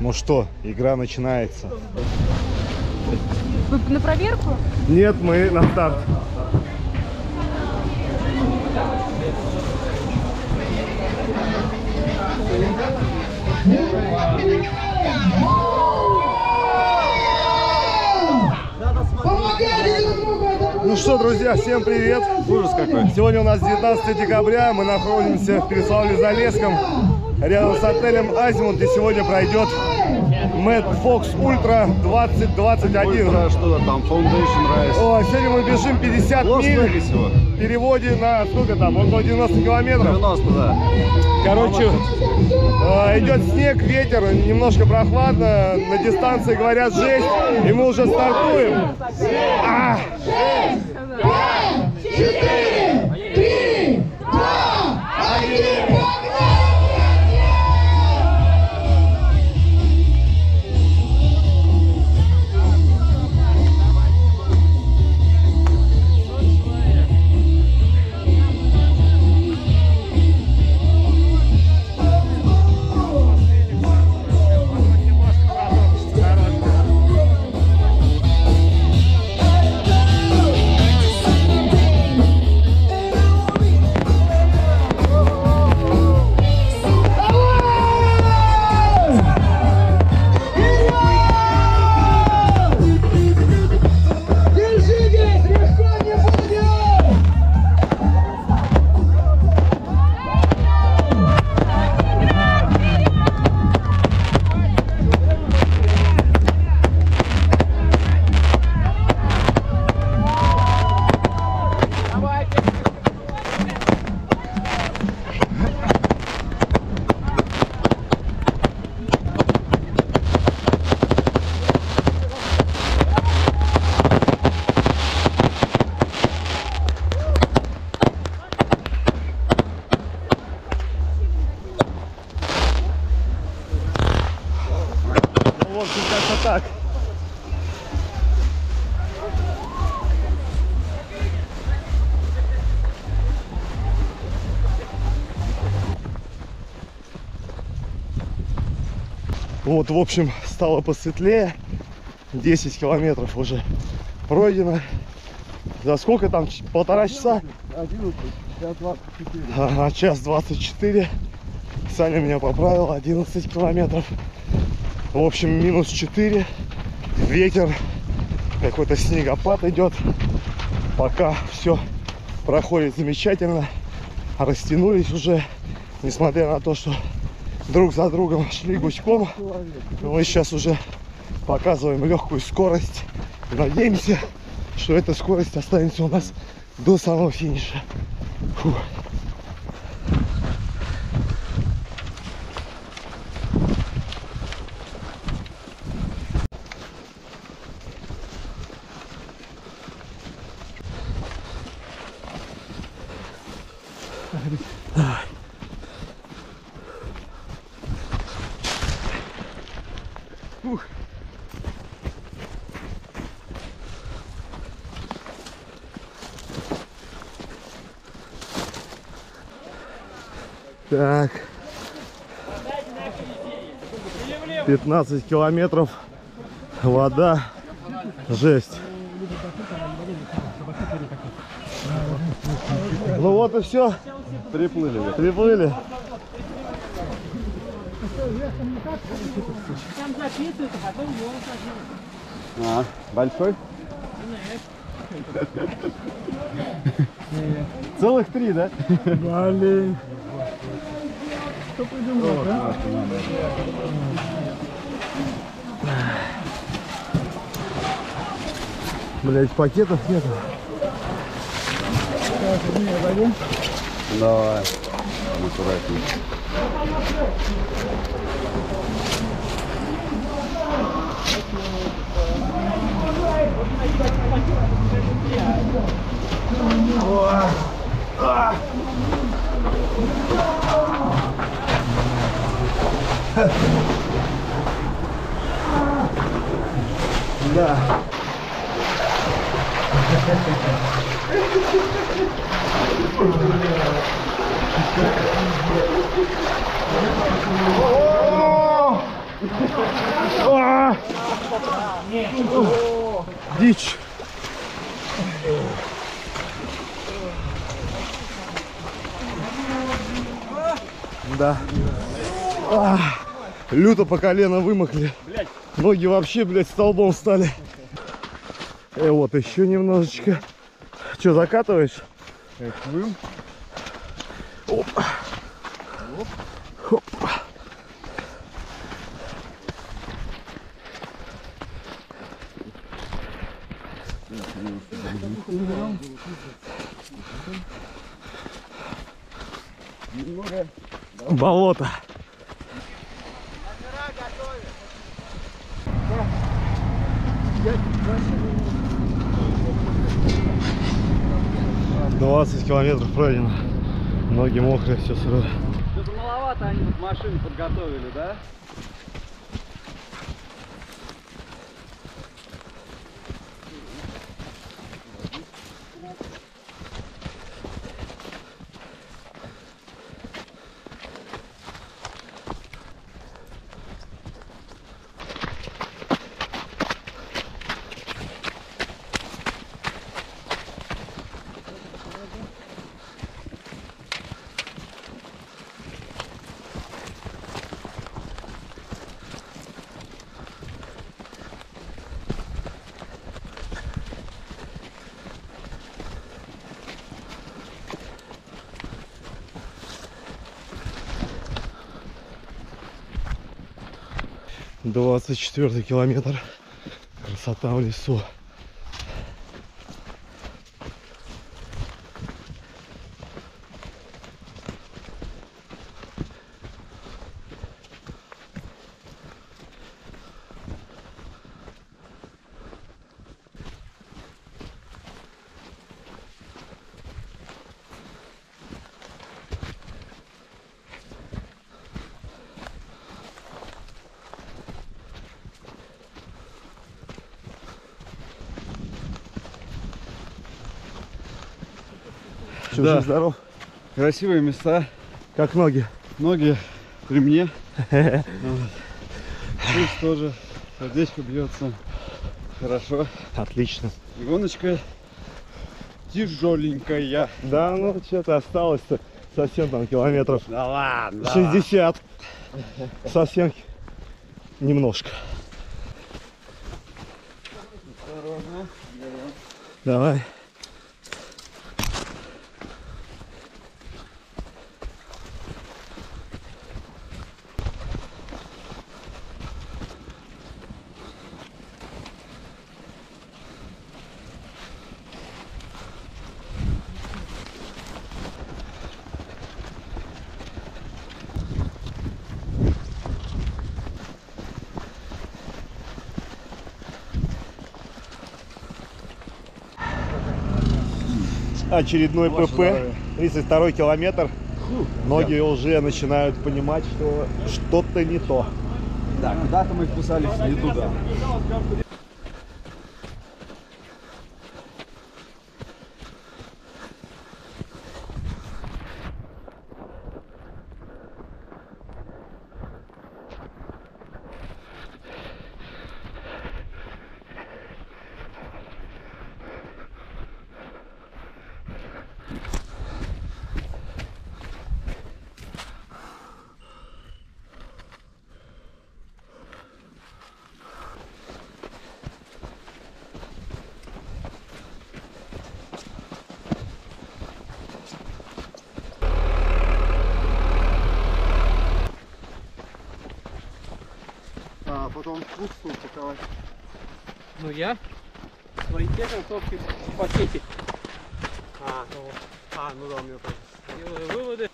Ну что, игра начинается. Вы на проверку? Нет, мы на старт. Ну что, друзья, всем привет! Ужас какой! Сегодня у нас 19 декабря, мы находимся в Переславле-Залесском, рядом с отелем Азимут, где сегодня пройдет Mad Fox Ultra 2021. Ultra, что там, Foundation Rise. О, сегодня мы бежим 50 миль. Всего. В переводе на сколько там, около 90 километров. 90, да. Короче, э, идет снег, ветер, немножко прохладно, на дистанции говорят жесть, и мы уже стартуем. 6, 5, 4, Вот, в общем, стало посветлее. 10 километров уже пройдено. За сколько там? Полтора часа? 11, сейчас 24. Ага, час 24. Саня меня поправил, 11 километров. В общем, минус 4. Ветер, какой-то снегопад идет. Пока все проходит замечательно. Растянулись уже, несмотря на то, что друг за другом шли гуськом. Мы сейчас уже показываем легкую скорость. Надеемся, что эта скорость останется у нас до самого финиша. Фух. Так. 15 километров. Вода. Жесть. Ну вот и все. Приплыли. Приплыли. А, большой? Целых три, да? Блин. Блять, пакетов нету. Давай. Аккуратнее. Да. А! Дичь. Да. А, люто по колено вымокли. Ноги вообще, блядь, столбом стали. И вот еще немножечко. Что, закатываешь? Оп. Оп. Болото. Двадцать километров пройдено. Ноги мокрые, все сырое. Что-то маловато они тут машины подготовили, да? Двадцать четвертый километр. Красота в лесу. Чё, Да. здоров? Красивые места. Как ноги? Ноги при мне. Пульс тоже. Сердечко бьется. Хорошо. Отлично. Гоночка тяжеленькая. Да, ну что-то осталось-то совсем там километров Да ладно. 60. Совсем немножко. Осторожно. Давай. Очередной ПП. 32 километр. Ноги уже начинают понимать, что что-то не то. Да, куда-то мы вписались не туда. А потом спуск такой. Ну я? Смотрите, концовки в пакете. А, ну, а, ну да, у меня так. Делаю выводы.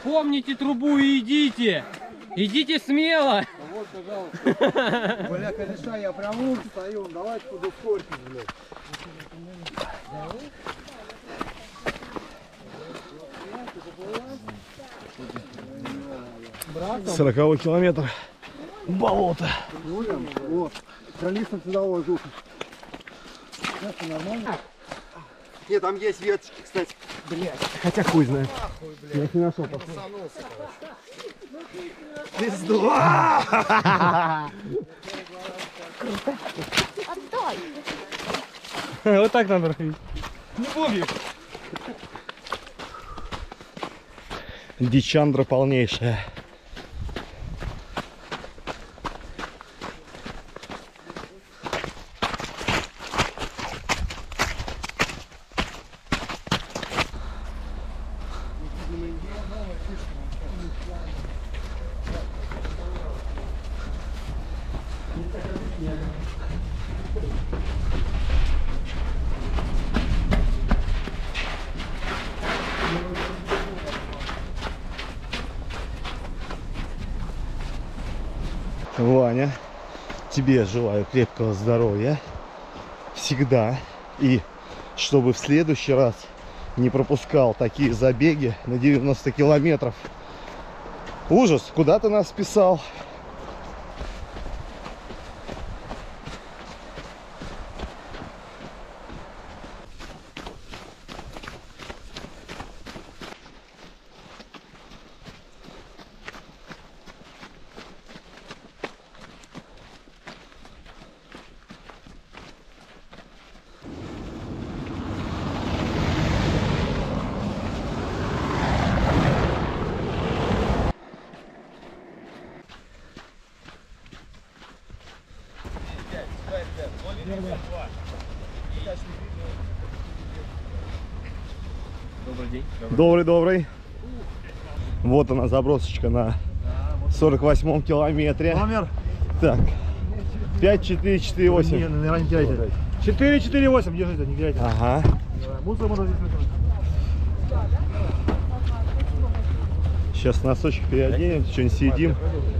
Вспомните трубу и идите! Идите смело! Бля, кореша, я прям стою, давайте подускорьтесь, блядь. 40 километр. Болото. Юлям, вот. Пролистом сюда уложу. Нет, там есть веточки, кстати. Хотя хуй знает. Вот так надо ходить. Дичандра полнейшая. Тебе желаю крепкого здоровья. Всегда. И чтобы в следующий раз не пропускал такие забеги на 90 километров. Ужас, куда ты нас писал? Добрый, добрый. Вот она забросочка на 48 километре. Номер? Так. 5, 4, 4, 8. номера не теряйте. 4, 4, 8, держите, не теряйте. Ага. Мусор можно здесь выкинуть. Сейчас носочек переоденем, что-нибудь съедим.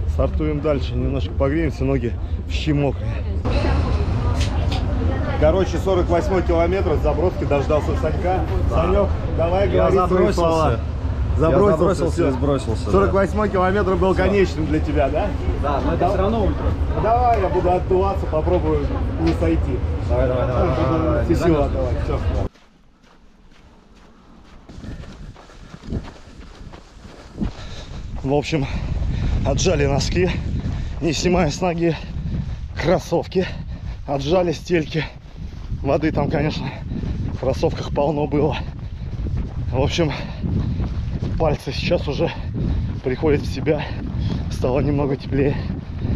Стартуем дальше. Немножко погреемся, ноги в щи мокрые. Короче, 48 километр от заброски дождался Санька. Санек, давай говори свои слова. Забросился, забросился всё. и сбросился, да. 48 километр был конечным для тебя, да? Да, но это все равно ультра. Давай, я буду отдуваться, попробую не сойти. Давай, давай, давай. Все силы отдавать. Все. В общем, отжали носки, не снимая с ноги кроссовки, отжали стельки. Воды там, конечно, в кроссовках полно было. В общем, пальцы сейчас уже приходят в себя. Стало немного теплее,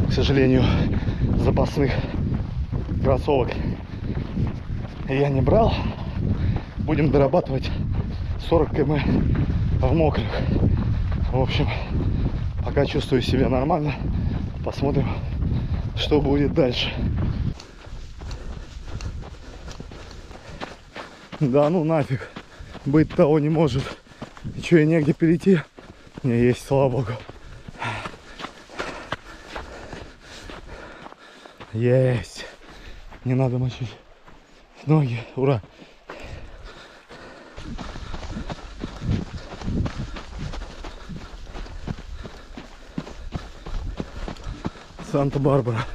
к сожалению, запасных кроссовок я не брал. Будем дорабатывать 40 км в мокрых. В общем, пока чувствую себя нормально. Посмотрим, что будет дальше. Да ну нафиг. Быть того не может. И что, и негде перейти? Не, есть, слава богу. Есть. Не надо мочить ноги. Ура. Санта-Барбара.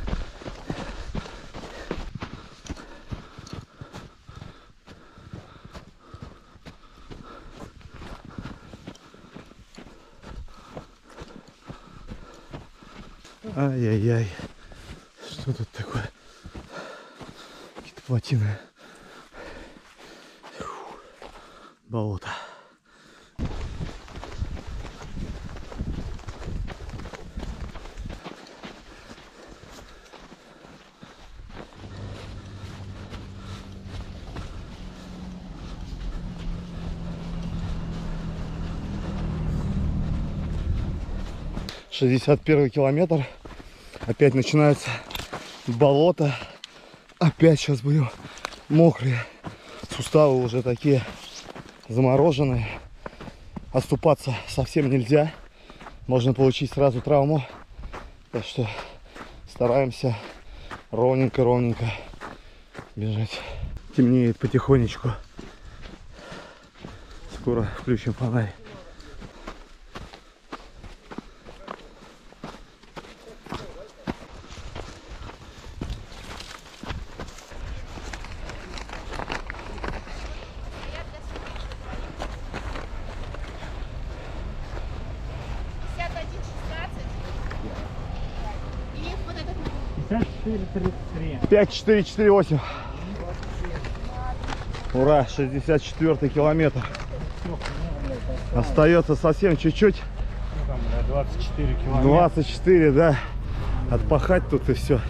Ай-яй-яй. Что тут такое? Какие-то плотины. Фу. Болото. Шестьдесят первый километр. Опять начинается болото. Опять сейчас будем мокрые. Суставы уже такие замороженные. Оступаться совсем нельзя. Можно получить сразу травму. Так что стараемся ровненько-ровненько бежать. Темнеет потихонечку. Скоро включим фонарь. 5448. Ура, 64 километр. Остается совсем чуть-чуть. 24 24, да. Отпахать тут и все.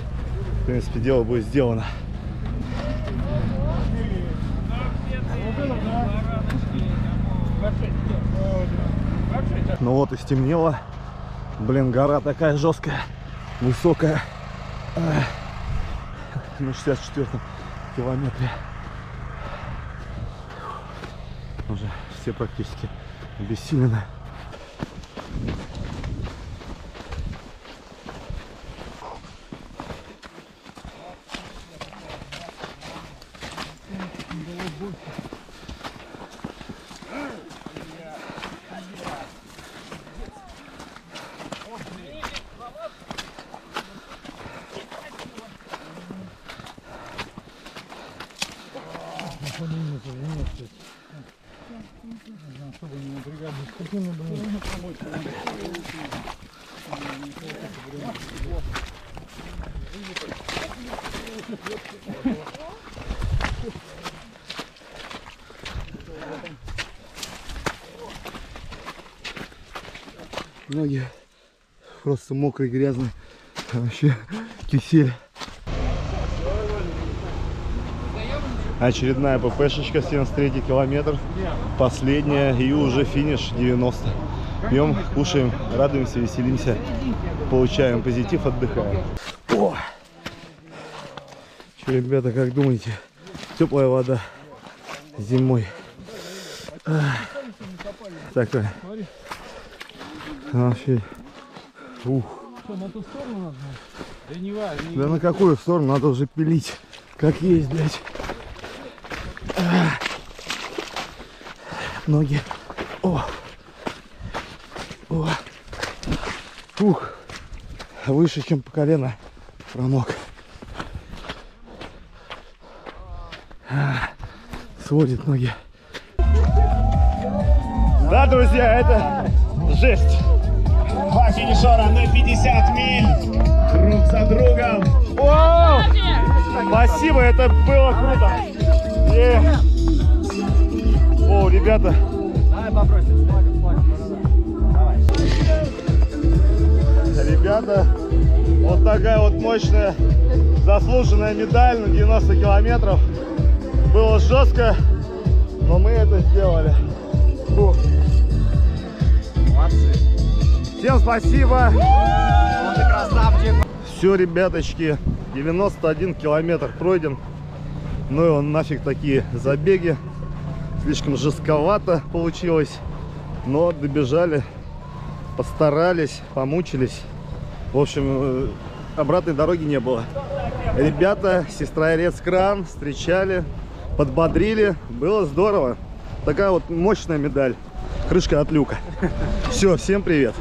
В принципе, дело будет сделано. Ну вот и стемнело. Блин, гора такая жесткая, высокая. На 64 километре. Уже все практически обессилены. Ноги просто мокрые, грязные. А Вообще кисель. Очередная ППшечка, 73 километр. Последняя и уже финиш 90. Пьем, кушаем, радуемся, веселимся. Получаем позитив, отдыхаем. О! Че, ребята, как думаете? Теплая вода зимой. Такая. Вообще. Ух. Да на какую сторону надо уже пилить? Как есть, блядь. Ноги. О. О. Ух. Выше, чем по колено промок. А. Сводит ноги. Да, друзья, это жесть. Два финишера на 50 миль. Друг за другом. О! Спасибо, это было круто. Е. О, ребята. Давай попросим, Ребята, вот такая вот мощная заслуженная медаль на 90 километров. Было жестко, но мы это сделали. Фу. Всем спасибо. Все, ребяточки, 91 километр пройден. Ну и он нафиг такие забеги. Слишком жестковато получилось. Но добежали, постарались, помучились. В общем, э, обратной дороги не было. Ребята, сестра Ирец Кран встречали, подбодрили. Было здорово. Такая вот мощная медаль. Крышка от люка. Все, всем привет.